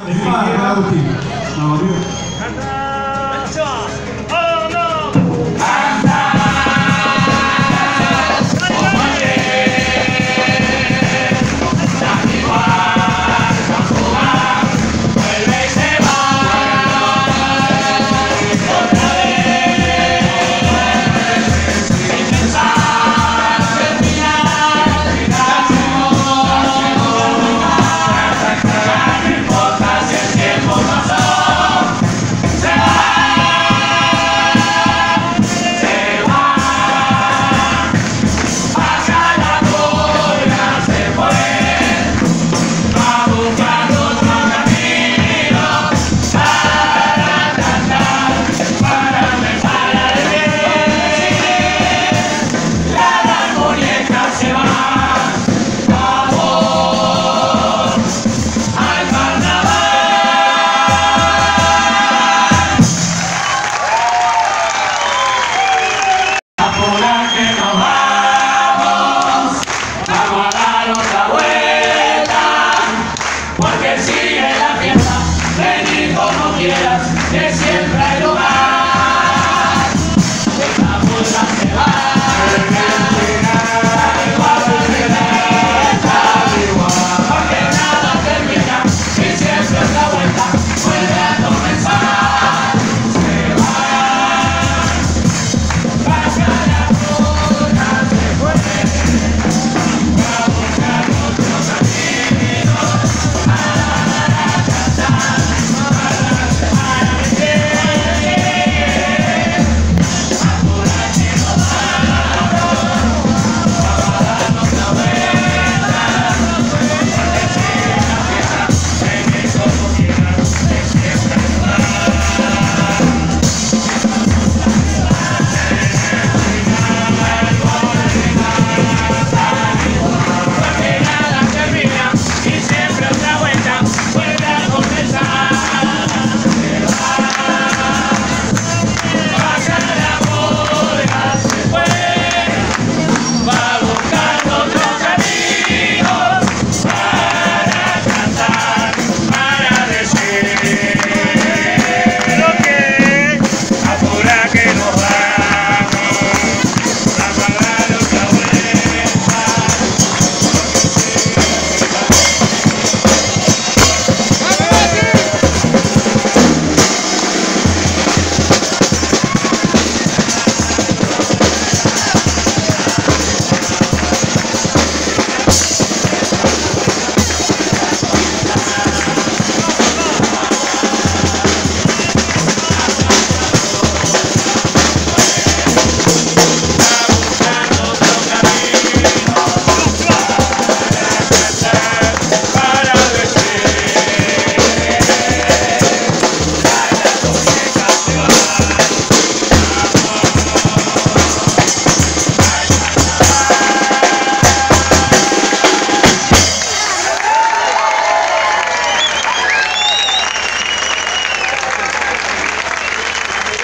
Agustín. Vamos, amigo. Porque sigue see.